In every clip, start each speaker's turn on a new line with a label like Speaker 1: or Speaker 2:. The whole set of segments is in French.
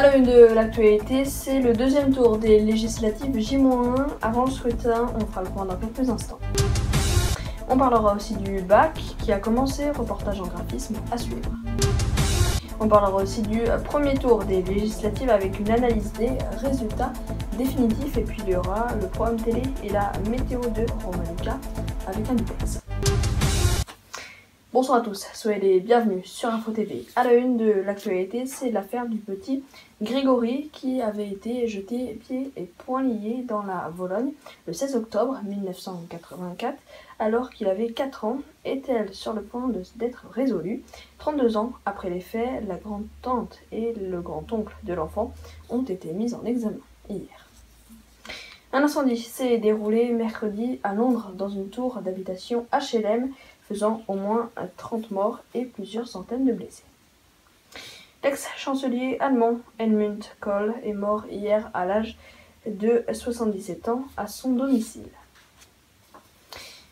Speaker 1: À la une de l'actualité, c'est le deuxième tour des législatives J-1. Avant le scrutin, on fera le point dans quelques instants. On parlera aussi du bac qui a commencé, reportage en graphisme à suivre. On parlera aussi du premier tour des législatives avec une analyse des résultats définitifs et puis il y aura le programme télé et la météo de Romain Lucas avec un. Bonsoir à tous, soyez les bienvenus sur Info TV. À la une de l'actualité, c'est l'affaire du petit Grégory qui avait été jeté pieds et poings liés dans la Vologne le 16 octobre 1984 alors qu'il avait 4 ans. Est-elle sur le point d'être résolue? 32 ans après les faits, la grande-tante et le grand-oncle de l'enfant ont été mis en examen hier. Un incendie s'est déroulé mercredi à Londres dans une tour d'habitation HLM faisant au moins 30 morts et plusieurs centaines de blessés. L'ex-chancelier allemand Helmut Kohl est mort hier à l'âge de 77 ans à son domicile.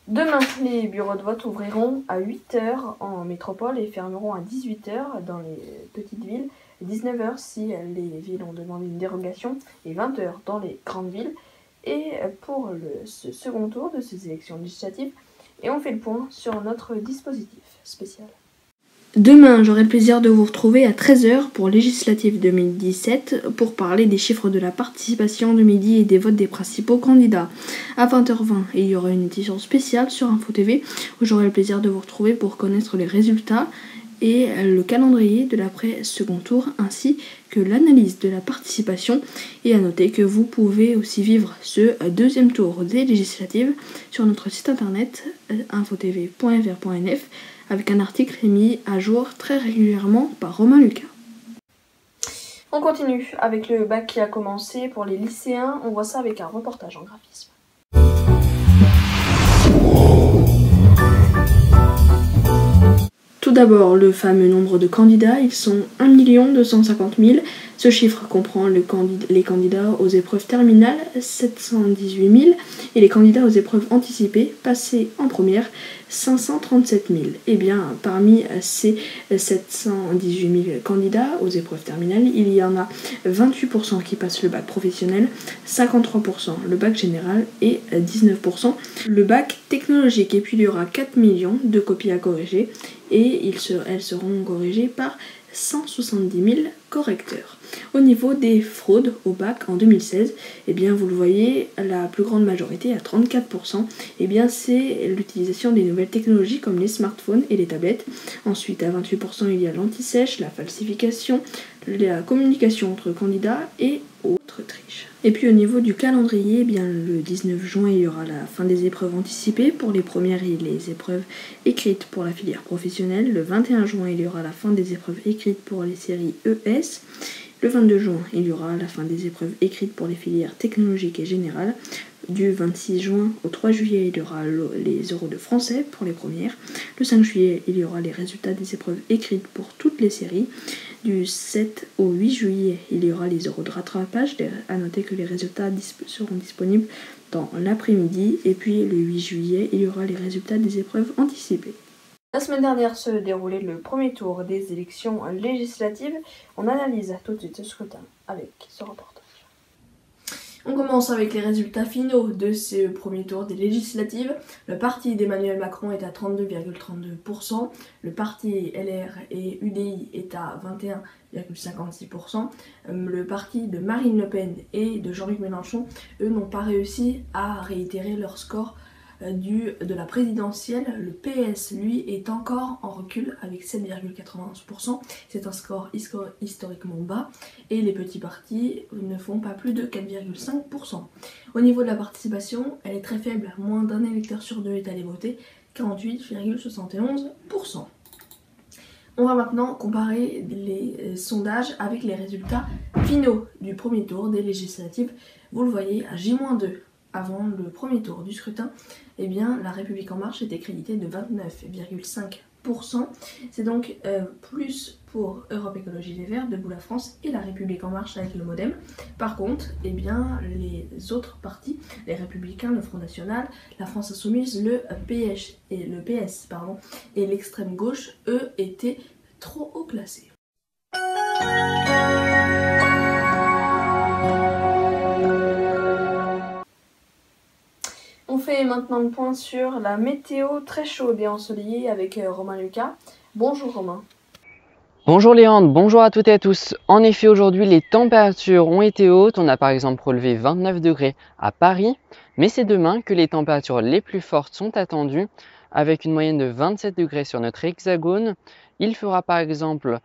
Speaker 1: Demain, les bureaux de vote ouvriront à 8h en métropole et fermeront à 18h dans les petites villes, 19h si les villes ont demandé une dérogation et 20h dans les grandes villes. Et pour le, ce second tour de ces élections législatives, et on fait le point sur notre dispositif spécial. Demain, j'aurai le plaisir de vous retrouver à 13h pour législative 2017 pour parler des chiffres de la participation de midi et des votes des principaux candidats. À 20h20, il y aura une édition spéciale sur Info TV où j'aurai le plaisir de vous retrouver pour connaître les résultats et le calendrier de l'après-second tour ainsi que l'analyse de la participation. Et à noter que vous pouvez aussi vivre ce deuxième tour des législatives sur notre site internet euh, infotv.fr.nf avec un article mis à jour très régulièrement par Romain Lucas. On continue avec le bac qui a commencé pour les lycéens. On voit ça avec un reportage en graphisme. D'abord, le fameux nombre de candidats, ils sont 1 250 000. Ce chiffre comprend les candidats aux épreuves terminales, 718 000, et les candidats aux épreuves anticipées, passés en première, 537 000. Et bien, parmi ces 718 000 candidats aux épreuves terminales, il y en a 28% qui passent le bac professionnel, 53% le bac général et 19% le bac technologique. Et puis il y aura 4 millions de copies à corriger et elles seront corrigées par 170 000 correcteurs. Au niveau des fraudes au bac en 2016, eh bien vous le voyez, la plus grande majorité, à 34%, eh bien c'est l'utilisation des nouvelles technologies comme les smartphones et les tablettes. Ensuite, à 28%, il y a l'anti-sèche, la falsification, la communication entre candidats et autres triches. Et puis au niveau du calendrier, eh bien le 19 juin, il y aura la fin des épreuves anticipées pour les premières et les épreuves écrites pour la filière professionnelle. Le 21 juin, il y aura la fin des épreuves écrites pour les séries ES. Le 22 juin, il y aura la fin des épreuves écrites pour les filières technologiques et générales. Du 26 juin au 3 juillet, il y aura les euros de français pour les premières. Le 5 juillet, il y aura les résultats des épreuves écrites pour toutes les séries. Du 7 au 8 juillet, il y aura les euros de rattrapage. À noter que les résultats seront disponibles dans l'après-midi. Et puis le 8 juillet, il y aura les résultats des épreuves anticipées. La semaine dernière se déroulait le premier tour des élections législatives. On analyse tout de suite ce scrutin avec ce reportage. On commence avec les résultats finaux de ce premier tour des législatives. Le parti d'Emmanuel Macron est à 32,32%, le parti LR et UDI est à 21,56%, le parti de Marine Le Pen et de Jean-Luc Mélenchon, eux, n'ont pas réussi à réitérer leur score euh, du, de la présidentielle, le PS lui est encore en recul avec 7,91%. C'est un score historiquement bas et les petits partis ne font pas plus de 4,5%. Au niveau de la participation, elle est très faible, moins d'un électeur sur deux est allé voter, 48,71%. On va maintenant comparer les euh, sondages avec les résultats finaux du premier tour des législatives. Vous le voyez à J-2 avant le premier tour du scrutin, eh bien, la République en marche était créditée de 29,5%. C'est donc euh, plus pour Europe Écologie Les Verts, Debout la France et la République en marche avec le Modem. Par contre, eh bien, les autres partis, les Républicains, le Front National, la France Insoumise, le PS et le PS et l'extrême gauche, eux, étaient trop haut placés. Fait maintenant le point sur la météo très chaude et ensoleillée avec euh, Romain Lucas. Bonjour Romain.
Speaker 2: Bonjour Léandre, bonjour à toutes et à tous. En effet, aujourd'hui, les températures ont été hautes. On a par exemple relevé 29 degrés à Paris, mais c'est demain que les températures les plus fortes sont attendues, avec une moyenne de 27 degrés sur notre hexagone. Il fera par exemple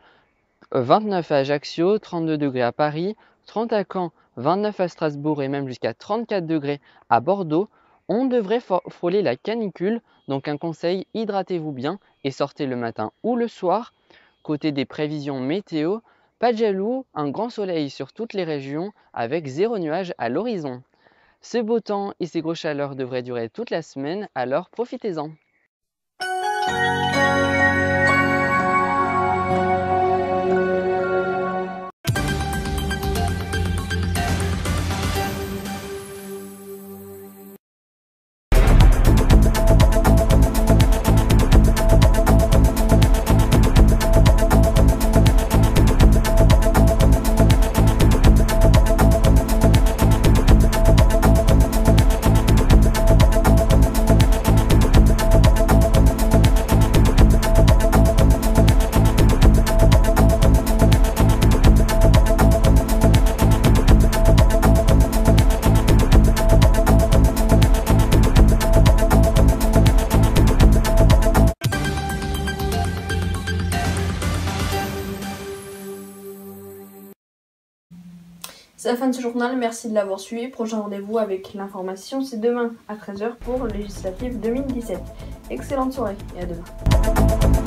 Speaker 2: 29 à Ajaccio, 32 degrés à Paris, 30 à Caen, 29 à Strasbourg et même jusqu'à 34 degrés à Bordeaux. On devrait frôler la canicule, donc un conseil, hydratez-vous bien et sortez le matin ou le soir. Côté des prévisions météo, pas de jaloux, un grand soleil sur toutes les régions avec zéro nuage à l'horizon. Ce beau temps et ces grosses chaleurs devraient durer toute la semaine, alors profitez-en.
Speaker 1: Fin de ce journal, merci de l'avoir suivi. Prochain rendez-vous avec l'information, c'est demain à 13h pour législative 2017. Excellente soirée et à demain.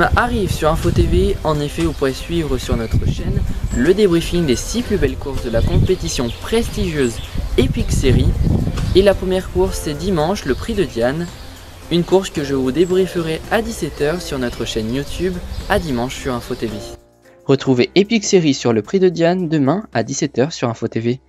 Speaker 2: Arrive sur Info TV, en effet vous pourrez suivre sur notre chaîne le débriefing des 6 plus belles courses de la compétition prestigieuse Epic Series. Et la première course c'est dimanche, le prix de Diane. Une course que je vous débrieferai à 17h sur notre chaîne YouTube, à dimanche sur Info TV. Retrouvez Epic Series sur le prix de Diane demain à 17h sur Info TV.